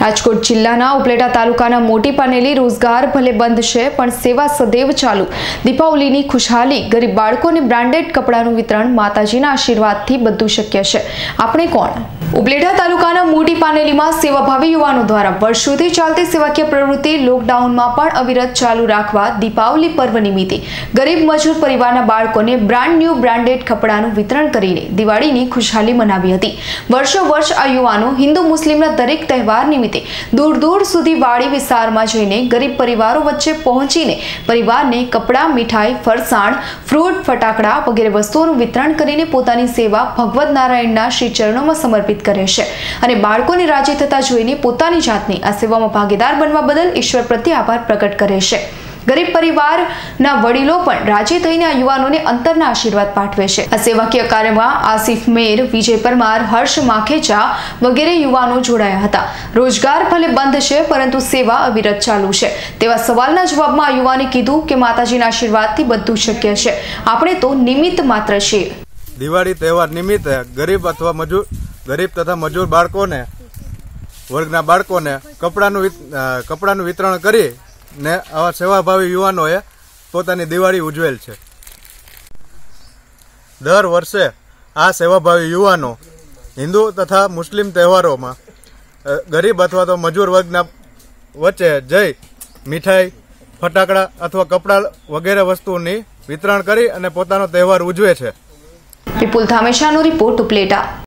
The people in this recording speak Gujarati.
રાજકોટ જિલ્લાના ઉપલેટા તાલુકાના મોટી પાનેલી રોજગાર ભલે બંધ છે, પણ સેવા સદૈવ ચાલુ. દીપાવલીની ખુશહાલી, ગરીબ બાળકોને બ્રાન્ડેડ કપડાનું વિતરણ માતાજીના આશીર્વાદથી બધું શક્ય છે. આપણે કોણ? ઉપલેટા તાલુકાના મોટી પાનેલીમાં સેવાભાવી યુવાનો દ્વારા વર્ષોથી ચાલતી સેવાકીય પ્રવૃત્તિ લોકડાઉનમાં પણ અવિરત ચાલુ રાખવા દીપાવલી પર્વ નિમિત્તે ગરીબ મજૂર પરિવારના બાળકોને બ્રાન્ડ ન્યૂ બ્રાન્ડેડ કપડાનું વિતરણ કરીને દિવાળીની ખુશહાલી મનાવી હતી. વર્ષો વર્ષ આ યુવાનો હિન્દુ મુસ્લિમના દરેક તહેવાર નિમિત્તે દૂર દૂર સુધી વાડી વિસ્તારમાં જઈને ગરીબ પરિવારો વચ્ચે પહોંચીને પરિવારને કપડાં, મીઠાઈ, ફરસાણ, ફ્રૂટ, ફટાકડા વગેરે વસ્તુઓનું વિતરણ કરીને પોતાની સેવા ભગવત નારાયણના શ્રી ચરણોમાં સમર્પિત કરે છે. અને બાળકોને રાજી થતા જોઈને પોતાની જાતને આ સેવામાં ભાગીદાર બનવા બદલ ઈશ્વર પ્રત્યે આભાર પ્રગટ કરે છે. ગરીબ પરિવારના વડીલો પણ રાજી થઈને આ યુવાનોને અંતરના આશીર્વાદ પાઠવે છે. આ સેવાકીય કાર્યમાં આસિફ, મેર, વિજય પરમાર, હર્ષ માખેચા વગેરે યુવાનો જોડાયા હતા. રોજગાર ભલે બંધ છે, પરંતુ સેવા અવિરત ચાલુ છે. તેવા સવાલના જવાબમાં આ યુવાને કીધું કે માતાજીના આશીર્વાદથી બધું શક્ય છે. આપણે તો નિમિત્ત માત્ર છીએ. દિવાળી તહેવાર નિમિત્તે ગરીબ અથવા મજૂર, ગરીબ તથા મજૂર બાળકોને, વર્ગના બાળકોને કપડાનું કપડાનું વિતરણ કરી ને આવા સેવાભાવી યુવાનોએ પોતાની દિવાળી ઉજવેલ છે. દર વર્ષે આ સેવાભાવી યુવાનો હિન્દુ તથા મુસ્લિમ તહેવારોમાં ગરીબ અથવા તો મજૂર વર્ગના વચ્ચે જઈ મીઠાઈ, ફટાકડા અથવા કપડાં વગેરે વસ્તુની વિતરણ કરી અને પોતાનો તહેવાર ઉજવે છે. વિપુલ ધામેશાનો રિપોર્ટ ઉપલેટા.